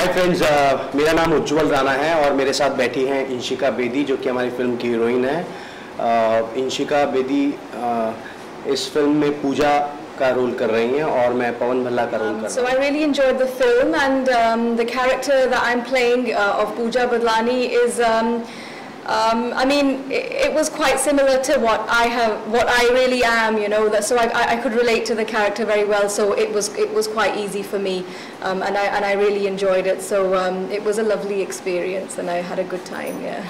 Hi friends uh, मेरा नाम उज्जवल राणा है और मेरे साथ बैठी हैं इंशिका बेदी जो कि हमारी फ़िल्म की हीरोइन है। Uh, इंशिका बेदी uh, इस फ़िल्म में पूजा का रोल कर रही हैं और मैं पवन भल्ला का रोल Um, कर so I really enjoyed the film, and um, the character that I'm playing uh, of Pooja Badlani is, um, um, I mean, it, it was quite similar to what I have, what I really am, you know. That so I, I could relate to the character very well. So it was it was quite easy for me, um, and I and I really enjoyed it. So um, it was a lovely experience, and I had a good time. Yeah.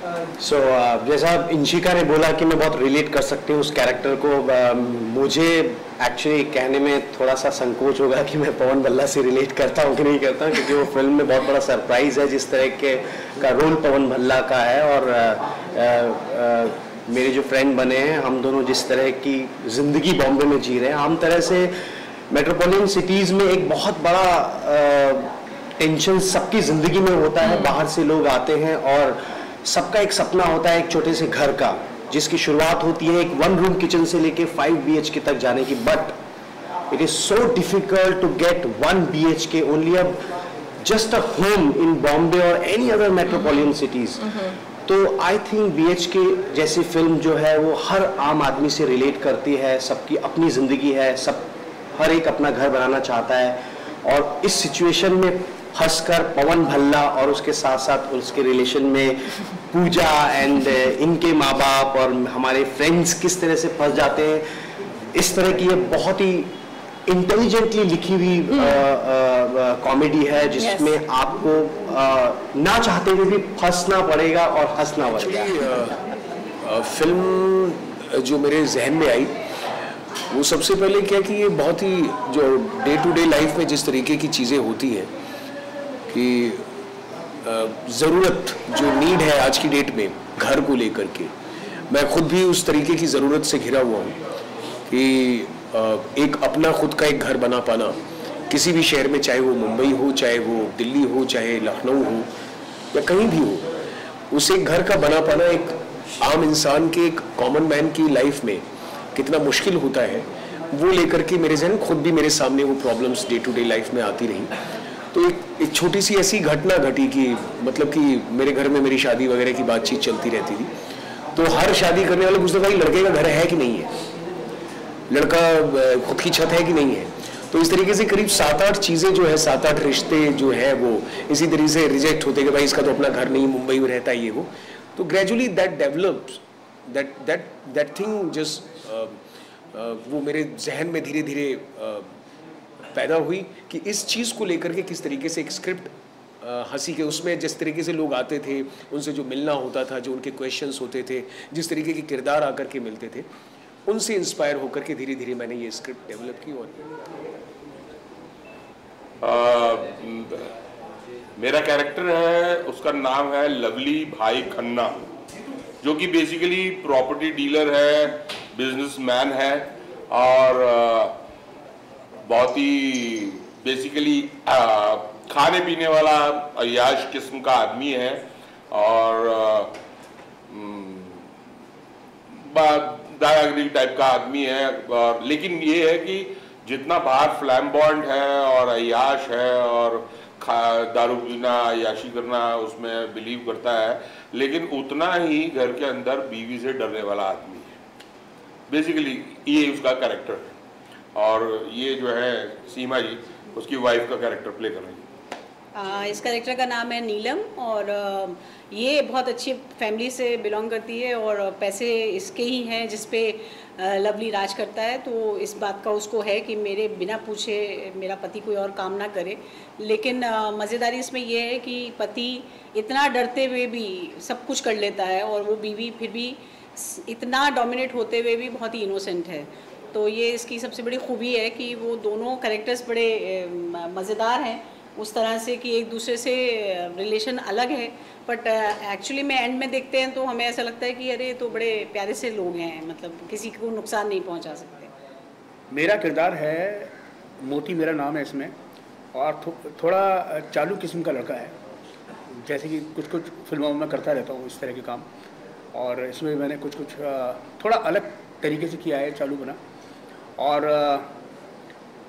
So uh, जैसा इंशिका ने बोला कि मैं बहुत relate कर सकती हूँ उस कैरेक्टर को uh, मुझे एक्चुअली कहने में थोड़ा सा संकोच होगा कि मैं पवन भल्ला से रिलेट करता हूँ कि नहीं करता क्योंकि वो फ़िल्म में बहुत बड़ा सरप्राइज़ है जिस तरह के का रोल पवन भल्ला का है और uh, uh, uh, मेरे जो फ्रेंड बने हैं हम दोनों जिस तरह की ज़िंदगी बॉम्बे में जी रहे हैं हम तरह से मेट्रोपॉलिटन सिटीज़ में एक बहुत बड़ा टेंशन सबकी ज़िंदगी में होता है बाहर से लोग आते हैं और सबका एक सपना होता है एक छोटे से घर का, जिसकी शुरुआत होती है एक वन रूम किचन से लेके फाइव बी एच के तक जाने की but it is so difficult to get one B H K only अब just a home in Bombay और एनी अदर मेट्रोपॉलिटन सिटीज़ तो आई थिंक बी एच के जैसी फ़िल्म जो है, वो हर आम आदमी से रिलेट करती है, सबकी अपनी ज़िंदगी है, सब हर एक अपना घर बनाना चाहता है। और इस सिचुएशन में फंसकर पवन भल्ला और उसके साथ साथ उसके रिलेशन में पूजा एंड इनके माँ बाप और हमारे फ्रेंड्स किस तरह से फंस जाते हैं इस तरह की ये बहुत ही इंटेलिजेंटली लिखी हुई कॉमेडी है जिसमें yes. आपको अ, ना चाहते हुए भी फंसना पड़ेगा और हंसना पड़ेगा अ, फ़िल्म जो मेरे जहन में आई वो सबसे पहले क्या कि ये बहुत ही जो डे टू डे लाइफ में जिस तरीके की चीज़ें होती हैं कि ज़रूरत जो नीड है आज की डेट में, घर को लेकर के, मैं खुद भी उस तरीके की ज़रूरत से घिरा हुआ हूँ कि एक अपना खुद का एक घर बना पाना, किसी भी शहर में चाहे वो मुंबई हो, चाहे वो दिल्ली हो, चाहे लखनऊ हो, या कहीं भी हो, उस घर का बना पाना एक आम इंसान के, एक कॉमन मैन की लाइफ में कितना मुश्किल होता है, वो लेकर के मेरे जहन खुद भी मेरे सामने वो problems day to day life में आती रही। तो एक एक छोटी सी ऐसी घटना घटी कि मतलब कि मेरे घर में मेरी शादी वगैरह की बातचीत चलती रहती थी। तो हर शादी करने वाले पूछते, भाई, लड़के का घर है कि नहीं है? लड़का खुद की छत है कि नहीं है? तो इस तरीके से करीब सात आठ चीज़ें जो है, सात आठ रिश्ते जो है वो इसी तरीके से रिजेक्ट होते कि भाई, इसका तो अपना घर नहीं, मुंबई में रहता है ये वो। तो gradually that develops that that that thing just वो मेरे जहन में धीरे धीरे पैदा हुई कि इस चीज़ को लेकर के किस तरीके से एक स्क्रिप्ट हँसी के उसमें जिस तरीके से लोग आते थे उनसे जो मिलना होता था जो उनके क्वेश्चंस होते थे जिस तरीके के किरदार आकर के मिलते थे उनसे इंस्पायर होकर के धीरे धीरे मैंने ये स्क्रिप्ट डेवलप की और आ, मेरा कैरेक्टर है उसका नाम है लवली भाई खन्ना जो कि बेसिकली प्रॉपर्टी डीलर है बिजनेसमैन है और आ, बहुत ही बेसिकली खाने पीने वाला अयाश किस्म का आदमी है और हम्म, दादागिरी टाइप का आदमी है और लेकिन ये है कि जितना बाहर फ्लैम्बॉन्ड है और अयाश है और दारू पीना अयाशी करना उसमें बिलीव करता है लेकिन उतना ही घर के अंदर बीवी से डरने वाला आदमी है। बेसिकली ये उसका कैरेक्टर है। और ये जो है सीमा जी, उसकी वाइफ का कैरेक्टर प्ले कर रही है इस कैरेक्टर का नाम है नीलम और ये बहुत अच्छी फैमिली से बिलोंग करती है और पैसे इसके ही हैं जिस पे लवली राज करता है। तो इस बात का उसको है कि मेरे बिना पूछे मेरा पति कोई और काम ना करे। लेकिन मज़ेदारी इसमें ये है कि पति इतना डरते हुए भी सब कुछ कर लेता है और वो बीवी फिर भी इतना डोमिनेट होते हुए भी बहुत ही इनोसेंट है। तो ये इसकी सबसे बड़ी खूबी है कि वो दोनों करेक्टर्स बड़े मज़ेदार हैं। उस तरह से कि एक दूसरे से रिलेशन अलग है। बट एक्चुअली में एंड में देखते हैं तो हमें ऐसा लगता है कि अरे तो बड़े प्यारे से लोग हैं मतलब किसी को नुकसान नहीं पहुँचा सकते। मेरा किरदार है मोती मेरा नाम है इसमें और थो, थोड़ा चालू किस्म का लड़का है। जैसे कि कुछ कुछ फ़िल्मों में करता रहता हूँ इस तरह के काम और इसमें मैंने कुछ कुछ थोड़ा अलग तरीके से किया है चालू बना। और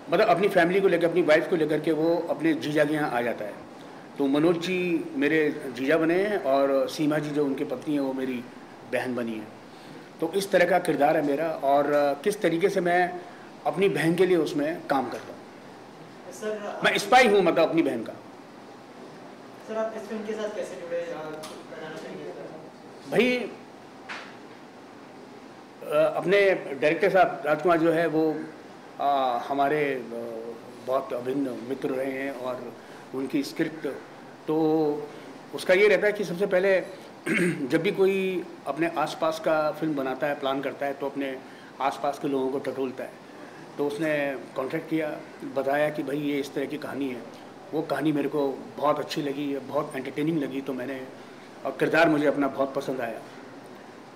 मतलब अपनी फैमिली को लेकर अपनी वाइफ को लेकर के वो अपने जीजा के यहाँ आ जाता है। तो मनोज जी मेरे जीजा बने हैं और सीमा जी जो उनकी पत्नी है वो मेरी बहन बनी है। तो इस तरह का किरदार है मेरा और किस तरीके से मैं अपनी बहन के लिए उसमें काम करता हूँ। सर मैं स्पाई हूँ मतलब अपनी बहन का। सर आप इस फ़िल्म के साथ कैसे जुड़े? भाई अपने डायरेक्टर साहब राजकुमार जो है वो आ, हमारे बहुत अभिन्न मित्र रहे हैं और उनकी स्क्रिप्ट तो उसका ये रहता है कि सबसे पहले जब भी कोई अपने आसपास का फ़िल्म बनाता है प्लान करता है तो अपने आसपास के लोगों को टटोलता है। तो उसने कॉन्टेक्ट किया बताया कि भाई ये इस तरह की कहानी है। वो कहानी मेरे को बहुत अच्छी लगी बहुत एंटरटेनिंग लगी तो मैंने और किरदार मुझे अपना बहुत पसंद आया।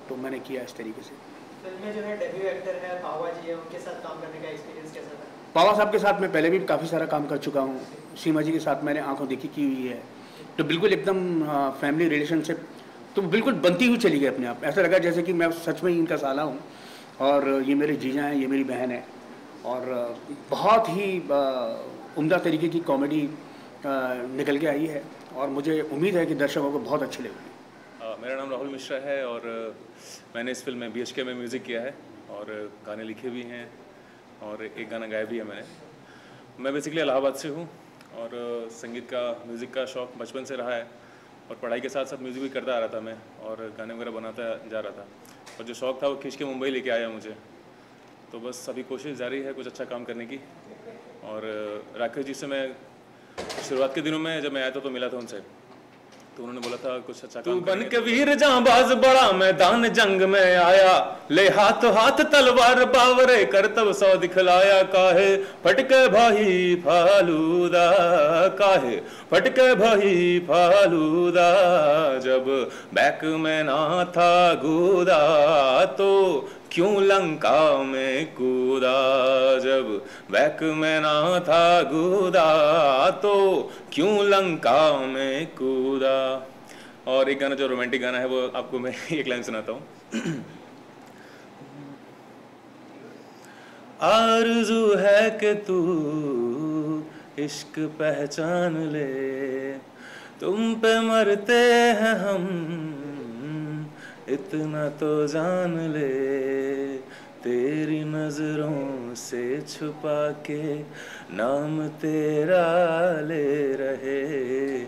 तो मैंने किया इस तरीके से। है है, पावा है पावा साहब के साथ मैं पहले भी काफ़ी सारा काम कर चुका हूँ। सीमा जी के साथ मैंने आँखों देखी की हुई है। तो बिल्कुल एकदम फैमिली रिलेशनशिप तो बिल्कुल बनती हुई चली गई अपने आप। ऐसा लगा जैसे कि मैं सच में ही इनका साला हूँ और ये मेरे जीजा हैं, ये मेरी बहन है। और, बहुत ही उम्दा तरीके की कॉमेडी निकल के आई है। और मुझे उम्मीद है कि दर्शकों को बहुत अच्छी लगेगी। मेरा नाम राहुल मिश्रा है और मैंने इस फ़िल्म में बी में म्यूज़िक किया है और गाने लिखे भी हैं और एक गाना गाया भी है मैंने। मैं बेसिकली इलाहाबाद से हूँ और संगीत का म्यूज़िक का शौक़ बचपन से रहा है और पढ़ाई के साथ साथ म्यूज़िक भी करता आ रहा था मैं और गाने वगैरह बनाता जा रहा था। और जो शौक़ था वो खींच के मुंबई लेके आया मुझे। तो बस अभी कोशिश जारी है कुछ अच्छा काम करने की और राकेश जी से मैं शुरुआत के दिनों में जब मैं आया था तो मिला था उनसे। तो उन्होंने बोला था कुछ अच्छा तू बन के वीर जांबाज बड़ा मैदान जंग में आया। ले हाथ हाथ तलवार बावरे कर तब सौ दिखलाया काहे? फटके भाई फालूदा काहे? फटके भाई फालूदा जब बैक में ना था कूदा तो क्यों लंका में कूदा? जब बैक में ना था कूदा तो क्यों लंका में कूदा? और एक गाना, जो रोमांटिक गाना है, वो आपको मैं एक लाइन सुनाता हूँ। आरज़ू है कि तू इश्क पहचान ले, तुम पे मरते हैं हम इतना तो जान ले। तेरी नज़रों से छुपा के नाम तेरा ले रहे।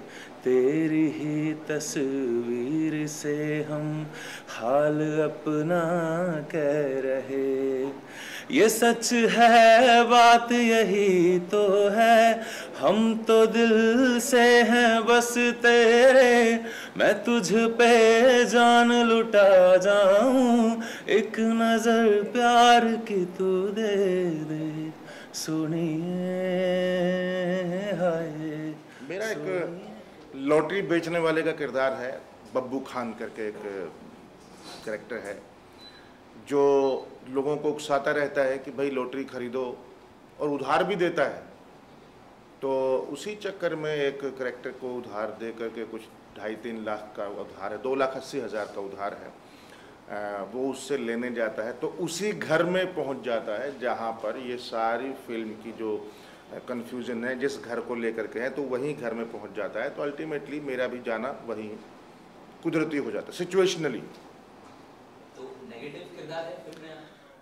तेरी ही तस्वीर से हम हाल अपना कह रहे। ये सच है, बात यही तो है। हम तो दिल से हैं बस तेरे मैं तुझ पे जान लुटा जाऊँ। एक नज़र प्यार की तू दे दे सुनिए हाय। मेरा एक लॉटरी बेचने वाले का किरदार है बब्बू खान करके एक कैरेक्टर है जो लोगों को उकसाता रहता है कि भाई लॉटरी खरीदो और उधार भी देता है। तो उसी चक्कर में एक करेक्टर को उधार दे करके कुछ ढाई तीन लाख का उधार है दो लाख अस्सी हज़ार का उधार है अ, वो उससे लेने जाता है तो उसी घर में पहुँच जाता है जहाँ पर ये सारी फ़िल्म की जो कन्फ्यूज़न है जिस घर को लेकर के हैं तो वहीं घर में पहुँच जाता है तो अल्टीमेटली मेरा भी जाना वहीं कुदरती हो जाता है सिचुएशनली तो नेगेटिव किरदार है?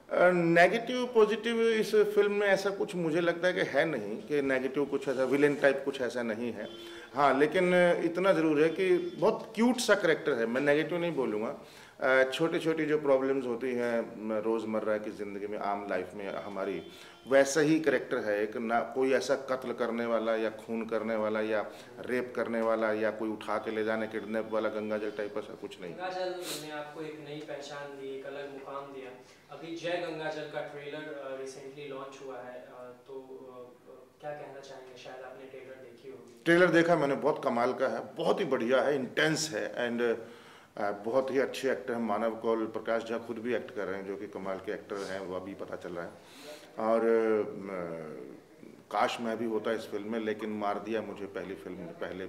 नेगेटिव पॉजिटिव इस फ़िल्म में ऐसा कुछ मुझे लगता है कि है नहीं, कि नेगेटिव कुछ ऐसा विलेन टाइप कुछ ऐसा नहीं है। हाँ लेकिन इतना ज़रूर है कि बहुत क्यूट सा करेक्टर है, मैं नेगेटिव नहीं बोलूँगा। छोटी छोटी जो प्रॉब्लम्स होती हैं रोज़मर्रा की ज़िंदगी में आम लाइफ में हमारी वैसा ही करेक्टर है एक ना कोई ऐसा कत्ल करने वाला या खून करने वाला या रेप करने वाला या कोई उठा के ले जाने किडनैप वाला गंगा जल टाइप ऐसा कुछ नहीं। गंगाजल ने आपको एक नई पहचान दी एक अलग मुकाम दिया। अभी जय गंगाजल का ट्रेलर रिसेंटली लॉन्च हुआ है तो क्या कहना चाहेंगे? शायद आपने ट्रेलर देखी होगी। ट्रेलर देखा मैंने बहुत कमाल का है बहुत ही बढ़िया है इंटेंस है एंड बहुत ही अच्छे एक्टर हैं। मानव कौल प्रकाश झा खुद भी एक्ट कर रहे हैं जो कि कमाल के एक्टर हैं वो अभी पता चल रहा है। और काश मैं भी होता इस फ़िल्म में लेकिन मार दिया मुझे पहली फ़िल्म में पहले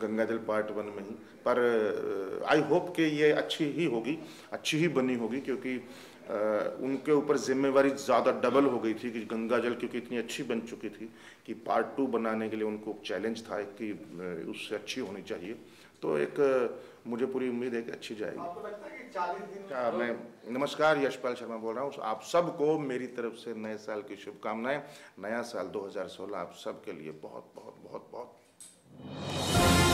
गंगाजल पार्ट वन में ही। पर आई होप कि ये अच्छी ही होगी अच्छी ही बनी होगी क्योंकि आ, उनके ऊपर जिम्मेवारी ज़्यादा डबल हो गई थी कि गंगाजल क्योंकि इतनी अच्छी बन चुकी थी कि पार्ट टू बनाने के लिए उनको चैलेंज था कि उससे अच्छी होनी चाहिए। तो एक मुझे पूरी उम्मीद है कि अच्छी जाएगी। आपको लगता है कि 40 दिन क्या मैं नमस्कार यशपाल शर्मा बोल रहा हूँ। आप सबको मेरी तरफ़ से नए साल की शुभकामनाएँ। नया साल 2016 आप सबके लिए बहुत बहुत बहुत बहुत।